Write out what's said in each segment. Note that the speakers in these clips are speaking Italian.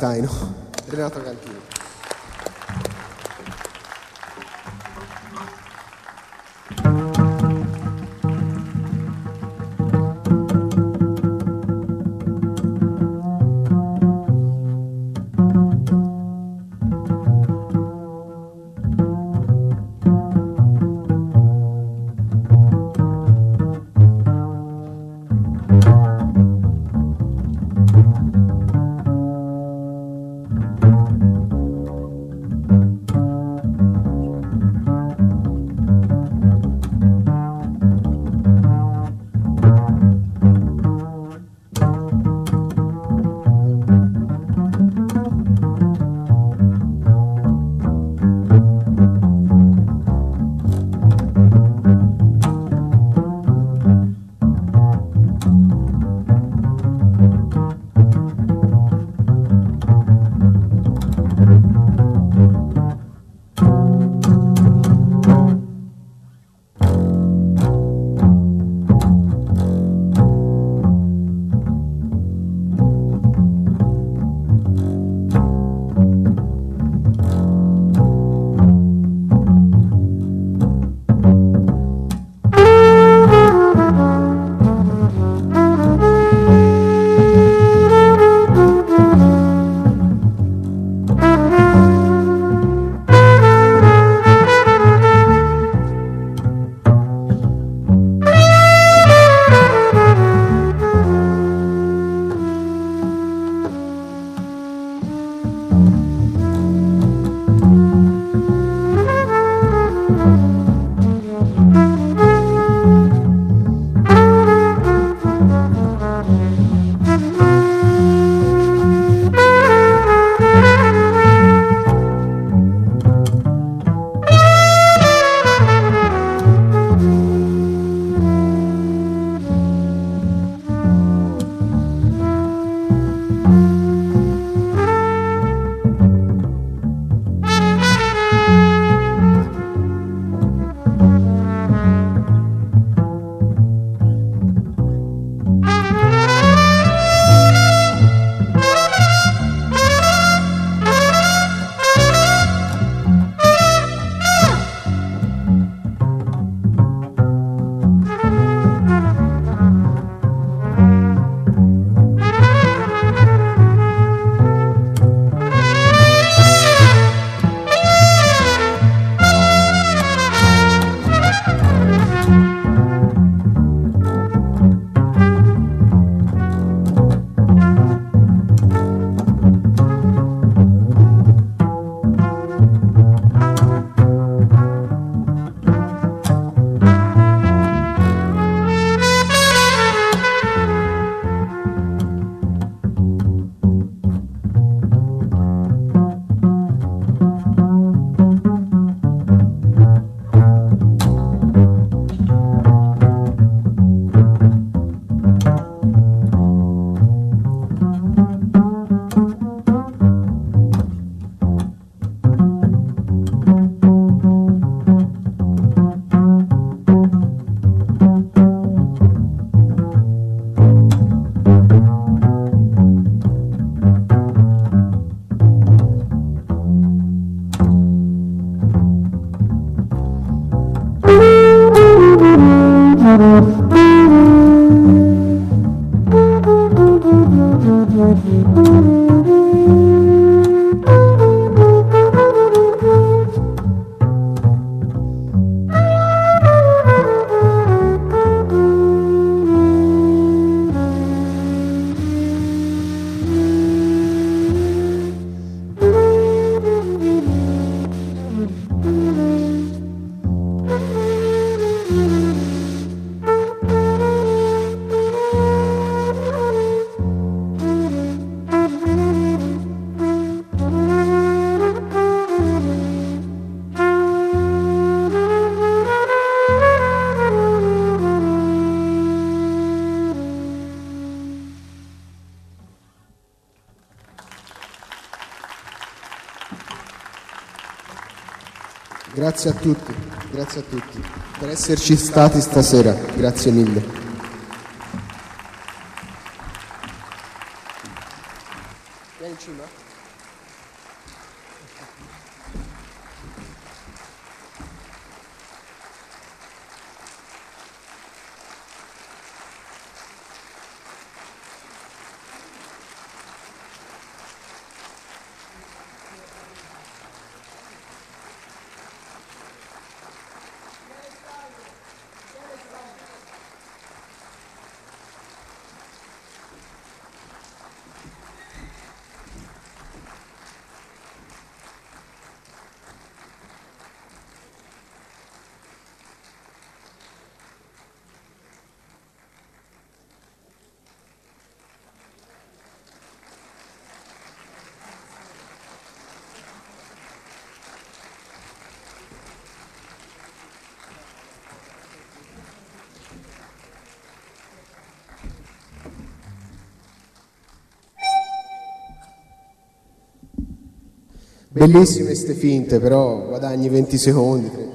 Frankenstein. Grazie a tutti, grazie a tutti per esserci stati stasera, grazie mille. Vieni in. Bellissime ste finte, però guadagni 20 secondi. 30.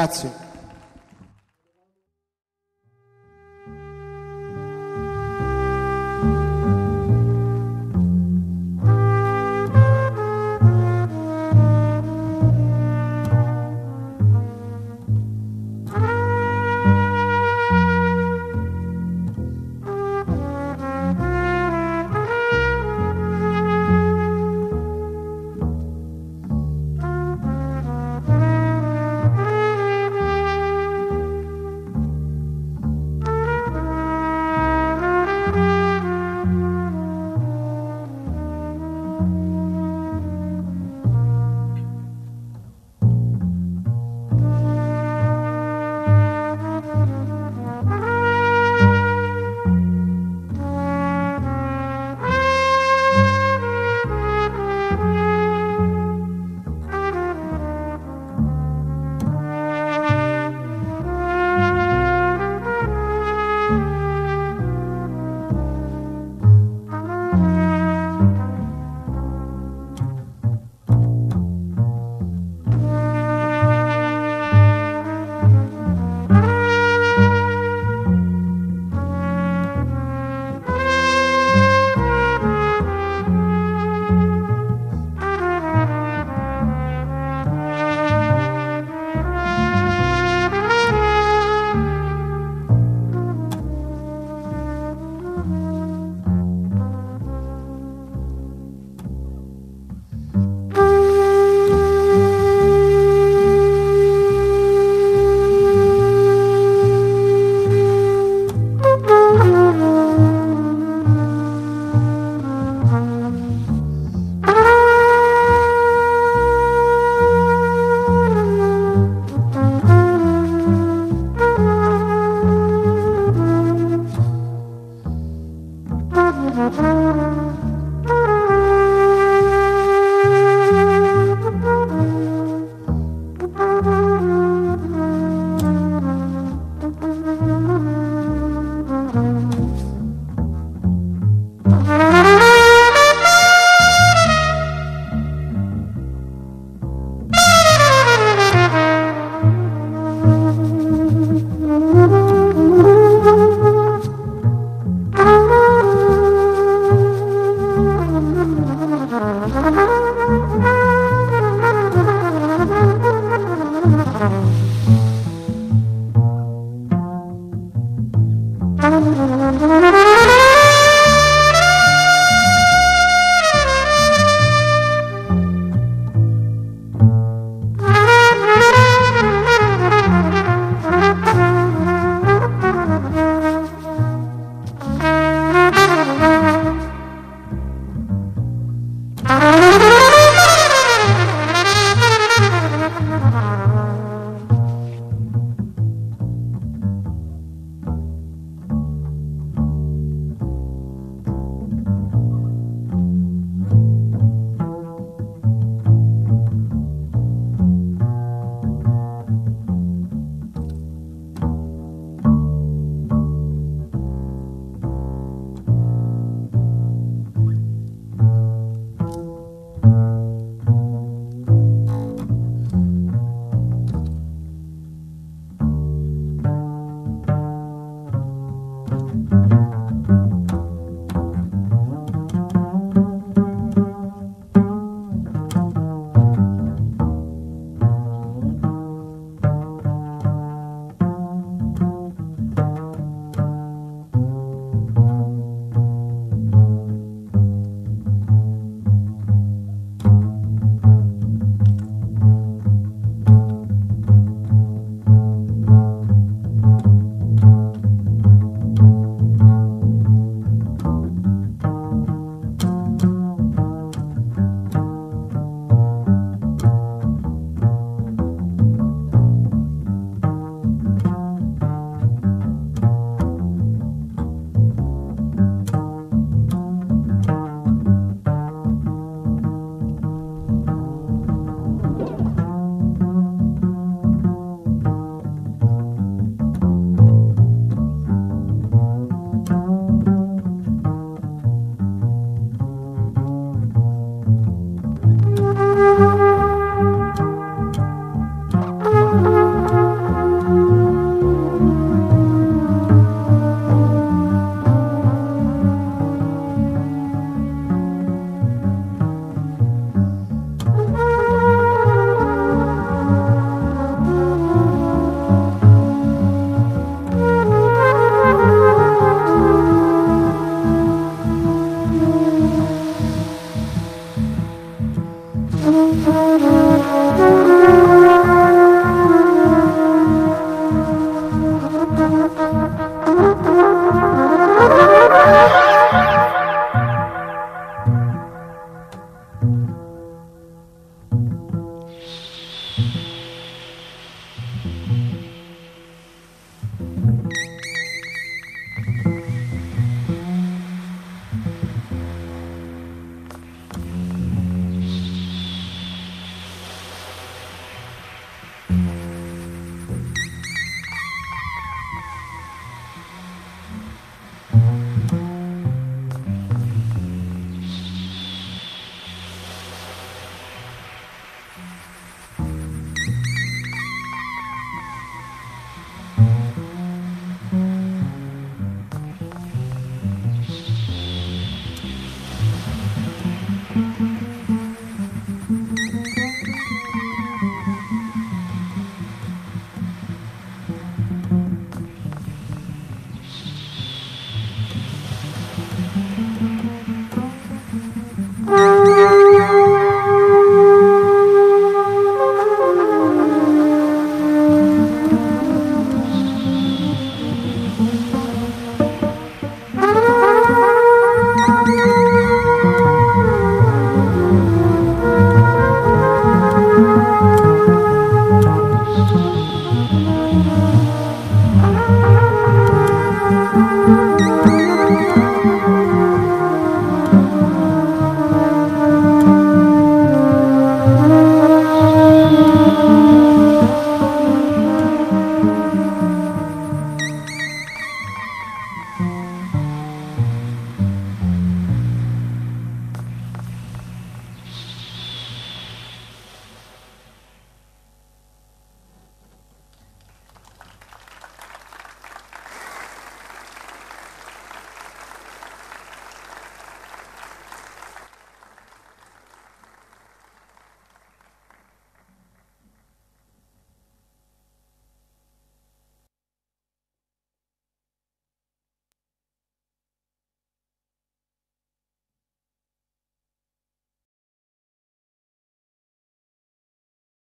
Grazie.